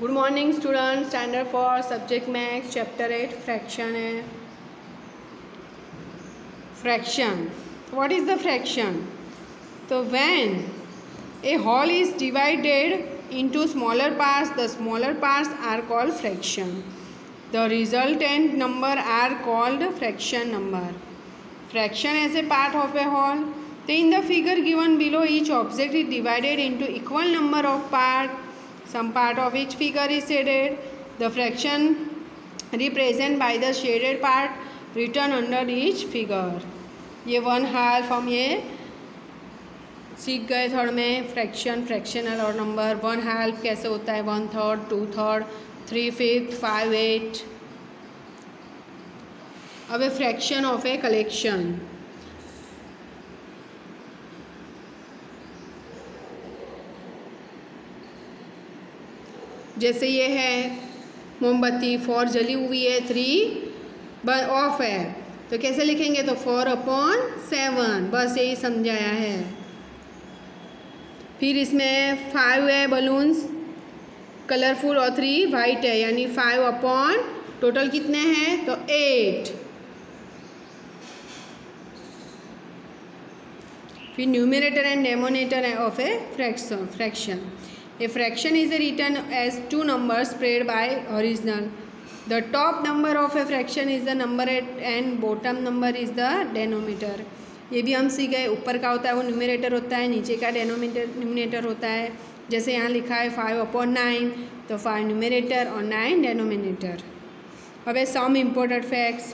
Good morning students, standard 4 subject maths, chapter 8 fraction hai. Fraction. What is the fraction? So when a whole is divided into smaller parts, the smaller parts are called fraction. The resultant number are called fraction number. Fraction as a part of a whole. So in the figure given below, each object is divided into equal number of parts. some part of each figure is shaded the fraction represented by the shaded part written under each figure ये one half हम ये सीख गए third में fraction fractional और number one half कैसे होता है one third two third three fifth five eight अब a fraction of a collection जैसे ये है मोमबत्ती फोर जली हुई है थ्री ऑफ है तो कैसे लिखेंगे तो फोर अपॉन सेवन बस यही समझाया है फिर इसमें फाइव है बलून्स कलरफुल और थ्री वाइट है यानी फाइव अपॉन टोटल कितने हैं तो एट फिर न्यूमिनेटर एंड डेमोनेटर है of a fraction fraction a fraction is a return as two number spread by original the top number of a fraction is the number at and bottom number is the denominator ये भी हम सीख गए ऊपर का होता है वो न्यूमिनेटर होता है नीचे का डेनोमीटर न्यूमिनेटर होता है जैसे यहाँ लिखा है फाइव अपॉन नाइन तो फाइव न्यूमिनेटर और नाइन डेनोमिनेटर अब ए सम इम्पोर्टेंट फैक्ट्स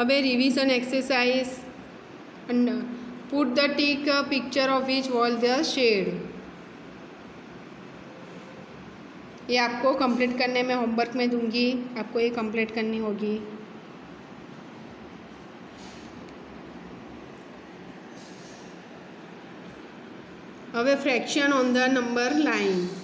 अब revision exercise and put the tick picture of which wall the shade ये आपको कंप्लीट करने में होमवर्क में दूंगी आपको ये कंप्लीट करनी होगी अब fraction on the number lines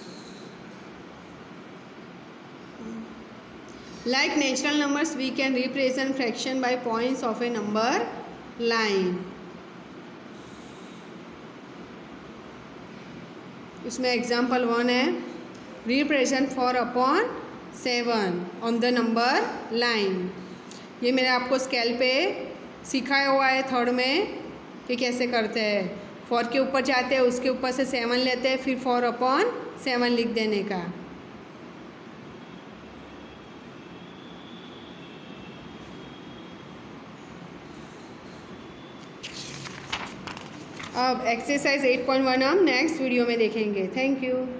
like natural numbers we can represent fraction by points of a number line उसमें एग्जाम्पल वन है represent four upon seven on the number line ये मैंने आपको स्केल पे सिखाया हुआ है थर्ड में कि कैसे करते हैं फॉर के ऊपर जाते हैं उसके ऊपर से सेवन लेते हैं फिर फॉर अपॉन सेवन लिख देने का अब एक्सरसाइज 8.1 हम नेक्स्ट वीडियो में देखेंगे थैंक यू